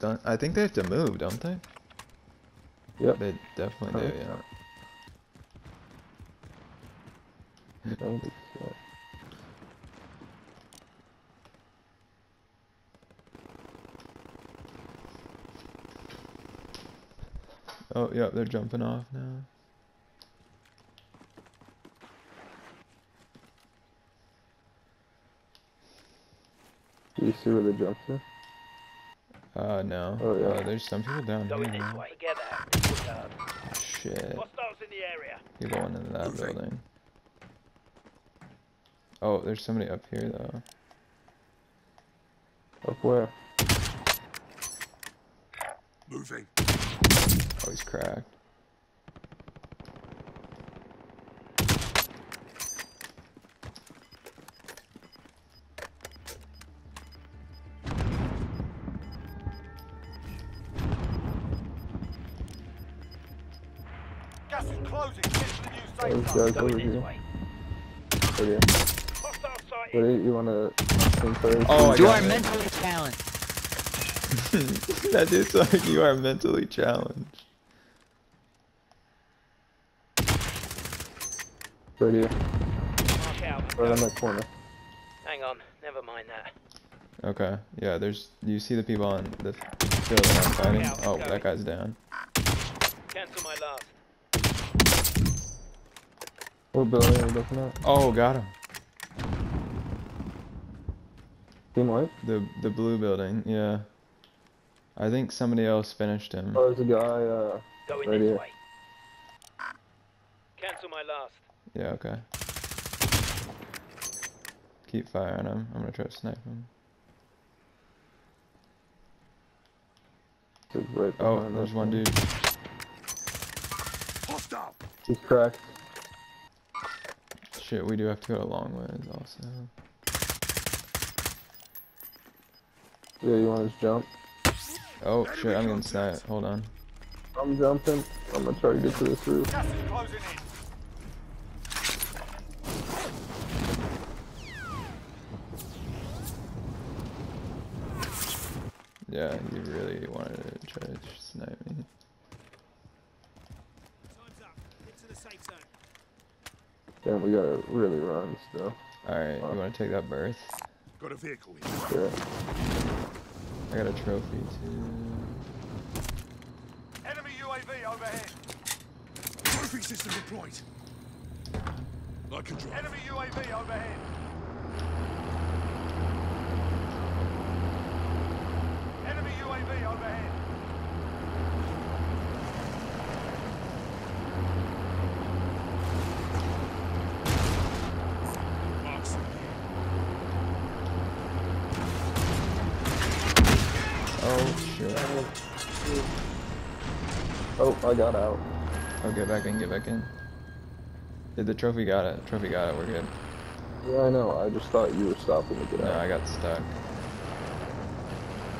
Don't, I think they have to move, don't they? Yep. They definitely do, yeah. I think so. Oh, yeah, they're jumping off now. Do you see where they jumped to? Uh, no. Oh, yeah. Uh, there's some people down Going here. this now. way. Together. Good job. Shit. Hostiles in the area. You're going into that Moving. building. Oh, there's somebody up here, though. Up where? Moving. Oh, he's cracked. Gas is closing. Get to the new safe zone. guys Going over this way. Right. Hostile sighted. What do you, you wanna think first? Oh, You are it. mentally challenged. that dude's like, you are mentally challenged. Right here. Right on that corner. Hang on. Never mind that. Okay, yeah, there's, you see the people on the building I'm fighting? Oh, that guy's down. Cancel my last. What building are you looking at? Oh, got him. Team White? The, the blue building, yeah. I think somebody else finished him. Oh, there's a guy, uh, Going Right this here. way. Cancel my last. Yeah, okay. Keep firing him. I'm gonna try to snipe him. right Oh, behind there's one dude. He's cracked. Shit, we do have to go a long ways also. Yeah, you wanna just jump? Oh shit, I'm getting sniped. Hold on. I'm jumping. I'm gonna try to get to this roof. Gas is closing in. Yeah, you really wanted to try to snipe me. Damn, we gotta really run still. Alright, you wanna take that berth? Got a vehicle here. Yeah. I got a trophy too. Enemy UAV overhead. Trophy system deployed. I can drive. Enemy UAV overhead. Enemy UAV overhead. Oh shit. Oh, I got out. Oh, get back in, get back in. Did the trophy got it? Trophy got it, we're good. Yeah, I know. I just thought you were stopping to get No, out. I got stuck.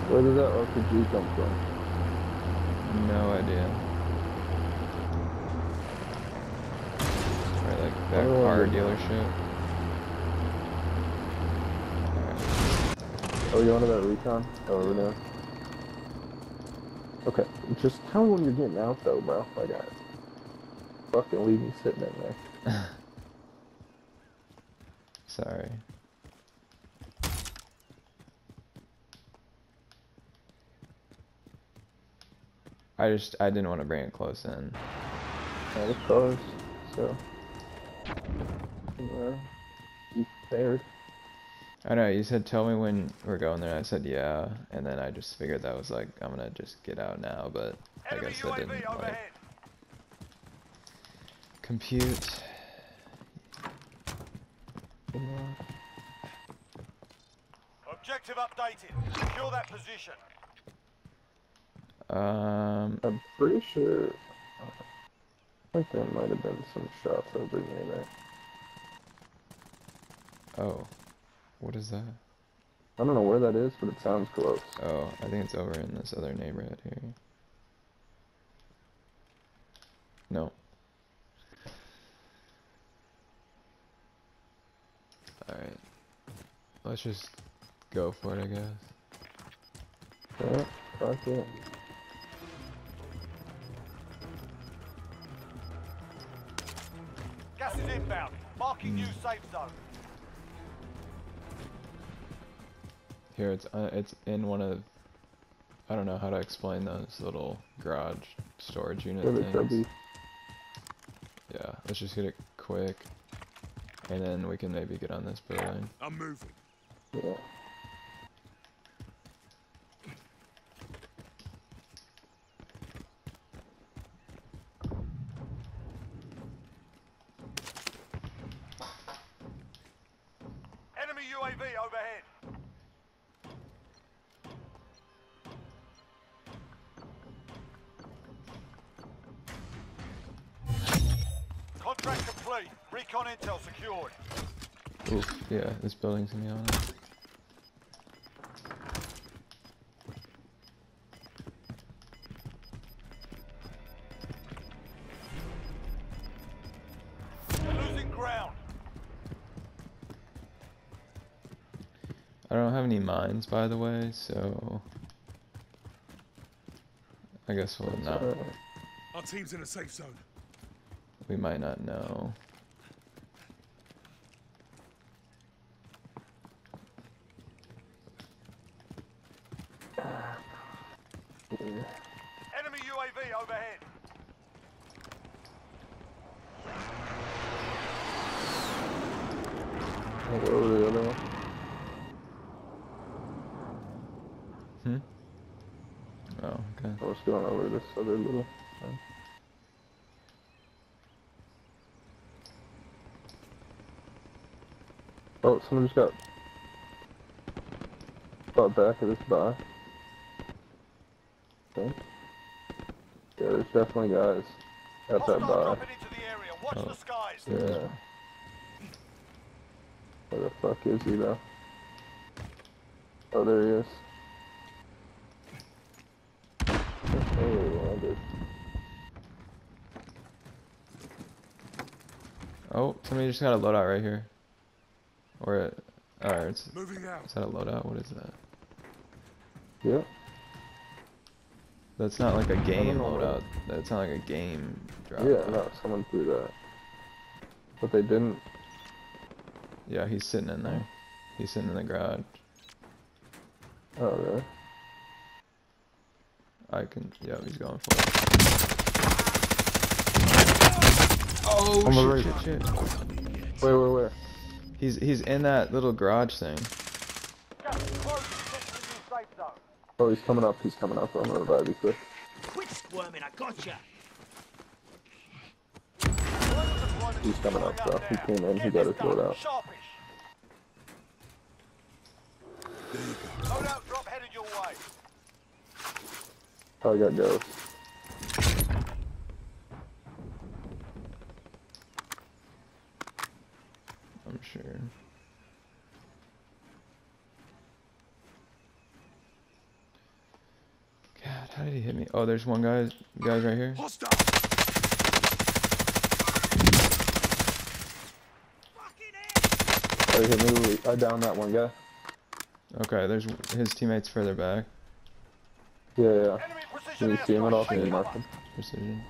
Where did that RPG come from? No idea. Right, like that Oh, car dealership. Alright. Oh, you wanted that recon? Oh, there. Okay, just tell me when you're getting out though, bro. Like, I fucking leave me sitting in there. Sorry. I just I didn't want to bring it close in. Yeah, the cars, so. Uh, be prepared. I know you said tell me when we're going there. I said yeah, and then I just figured that was like I'm gonna just get out now, but I Enemy guess that didn't UAV like overhead. compute. Objective updated. Secure that position. Um, I'm pretty sure. I think there might have been some shots over near there. oh, what is that? I don't know where that is, but it sounds close. Oh, I think it's over in this other neighborhood here. No. Alright. Let's just go for it, I guess. Yeah. Fuck it. Gas is inbound. Marking new safe zone. Here, it's uh, it's in one of. I don't know how to explain those little garage storage unit Give it things. Chubby. Yeah, let's just get it quick, and then we can maybe get on this building. I'm moving. Yeah. Enemy UAV overhead. Oof, yeah, this building's gonna be on it. I don't have any mines, by the way, so I guess we'll not. Our team's in a safe zone. We might not know. Yeah. Enemy UAV overhead. I'll go over the other one. Hmm. Oh, okay. I was going over this other little thing. Oh, someone just got brought back of this bar. Okay. Yeah, there's definitely guys at that Hostile bar. dropping into the area. Watch Oh. Yeah. Where the fuck is he though? Oh, there he is. Oh, Oh, somebody just got a loadout right here. Or, uh, it, or it's, is that a loadout? What is that? Yep. That's not like a game loadout. That's not like a game drop. Yeah, out. no, someone threw that. But they didn't. Yeah, he's sitting in there. He's sitting in the garage. Oh, really? I can. Yeah, he's going for it. Oh On the shit, right. shit, shit. Wait, wait, wait. He's he's in that little garage thing. Gas is closing. Get to the new safe zone. Oh, he's coming up. He's coming up. I'm gonna revive you quick. Quit squirming, I gotcha. He's coming up, though. He came in, he got this his load done. out. Sharpish. Loadout drop headed your way. Oh, I got ghosts. I'm sure. God, how did he hit me? Oh, there's one guy. Guys right here. Hostile. Oh, he hit me. Uh, I downed that one guy. Okay, there's his teammates further back. Yeah, yeah. Can you see him at all? Can you mark him? Precision.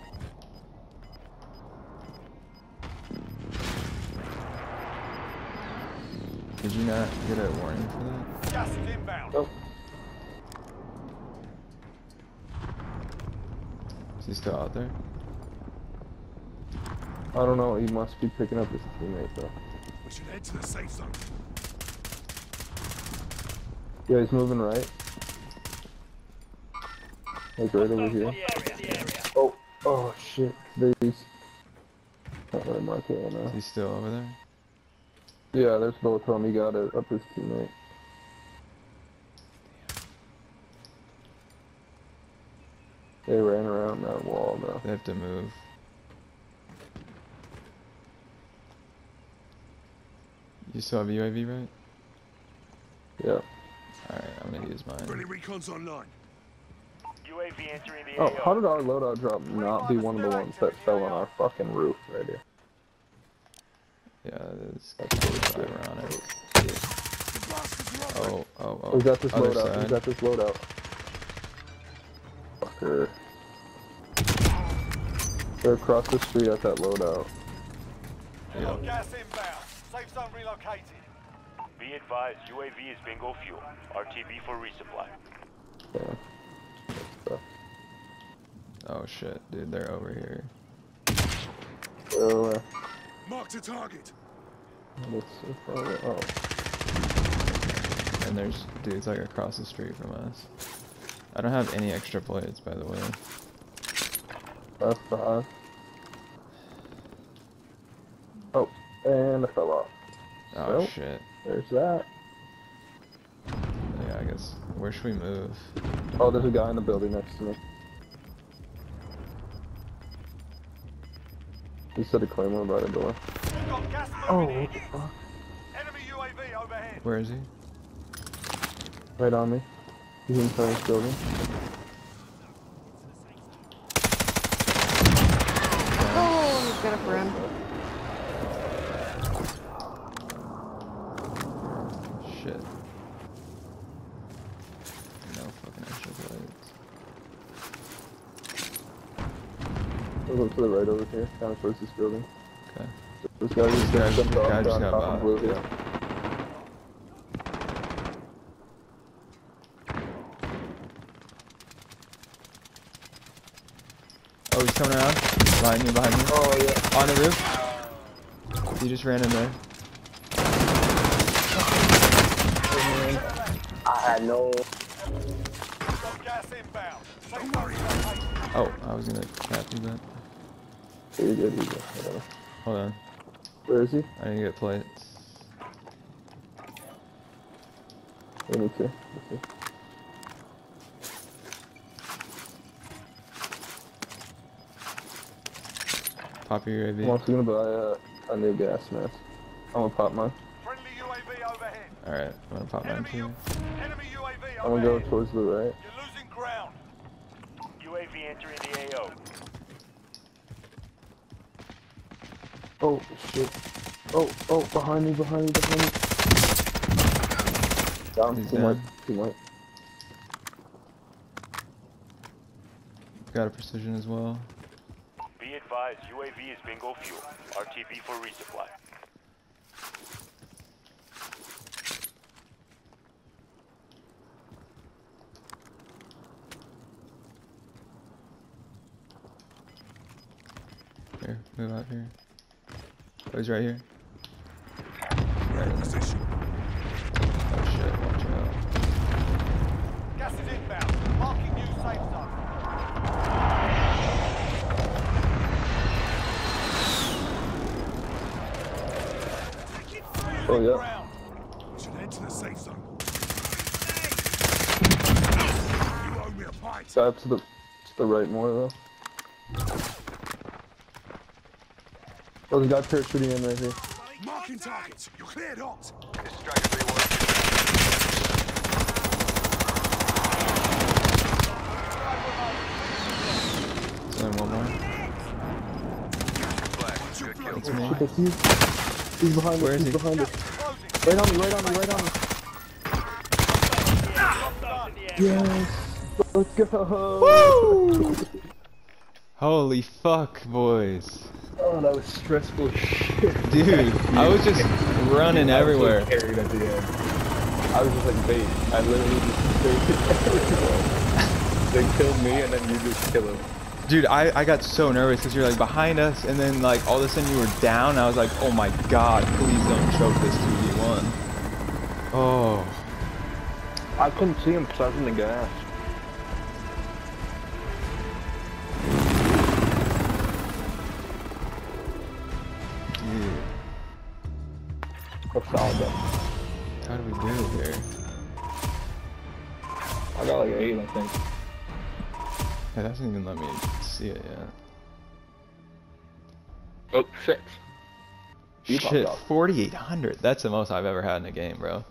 Did you not get a warning for that? Gas is inbound. Oh, Is he still out there? I don't know. He must be picking up his teammate though. We should head to the safe zone. Yeah, he's moving right. Like right over here. Oh, oh shit. These. Can't really mark it right Is he still over there? Yeah, there's both of them. He got it up his teammate. They ran around that wall though. They have to move. You still have a UAV, right? Yeah. Alright, I'm gonna use Friendly mine. recon's online. UAV entering the Oh, how did our loadout drop not be one of the ones that fell on our fucking roof right here? Yeah, that's totally ironic. The bastards are over. Oh, oh, oh. Who's got this other loadout? side. Who's got this loadout? motherfucker. They're across the street at that loadout. Yeah. Gas inbound. Safe zone relocated. Be advised, UAV is bingo fuel. RTB for resupply. Yeah. Oh shit, dude, they're over here. Oh, uh, Marked a target. that's so far. Oh, And there's dudes like across the street from us. I don't have any extra plates, by the way. That's five. Oh, and I fell off. Oh Well. shit. There's that. Yeah, I guess. Where should we move? Oh, there's a guy in the building next to me. He said a claymore by the door. We've got gas Oh, what the fuck? Enemy UAV overhead. Where is he? Right on me. He's inside this building. He's got a friend. Shit. No fucking extra plates. Look to the right over here, kind of towards this building. Okay. This guy just guy- jumped guy off just on got top of bopped, blue. yeah he's coming around. Behind you, behind you. Oh yeah. On the roof. He just ran in there. I had no. We've got gas inbound. Safe zone relocated. Oh, I was gonna you that. You're good, you're good. Whatever. Hold on. Where is he? I need to get plates. Me too. Pop your I'm UAV. also gonna buy a, uh, a new gas mask. I'm gonna pop mine. Friendly UAV overhead. Alright, I'm gonna pop mine Enemy, too. Enemy UAV I'm gonna go towards the right. You're losing ground. UAV entering the AO. Oh shit. Oh, oh, behind me, behind me, behind me. Down, He's too dead. much, too much. Got a precision as well. Be advised, UAV is bingo fuel. RTB for resupply. Here, move out here. Oh, he's right here. Right in this. Position. Oh shit, watch out. Gas is inbound. Marking new safe zone. Oh yeah. We should head to the safe zone. You owe me a pint. Guy up to the to the right more though. Oh, there's a guy parachuting in right here. Marking targets. You're cleared hot. So then one more. Good It's me. That's you. He's behind Where us. is He's he? behind us. Right on me. Right on me. Right on me. Hostiles in the area. Yes. Let's go. Holy fuck, boys. Oh, that was stressful as shit. Dude, I was just running everywhere. Carried at the end. I was just like bait. I literally just baited everyone. they killed me and then you just kill him. Dude, I, I got so nervous because you're like behind us and then like all of a sudden you were down. I was like, oh my god, please don't choke this 2v1. Oh. I couldn't see him because I was in the gas. Dude, That's solid though. how do we do here? I got like eight, I think. It doesn't even let me see it yet. Oh, six. You Shit, 4,800. That's the most I've ever had in a game, bro.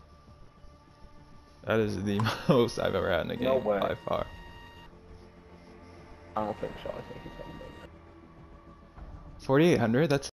That is the most I've ever had in a game No way. by far. I don't think so. I think he's having 4,800? That's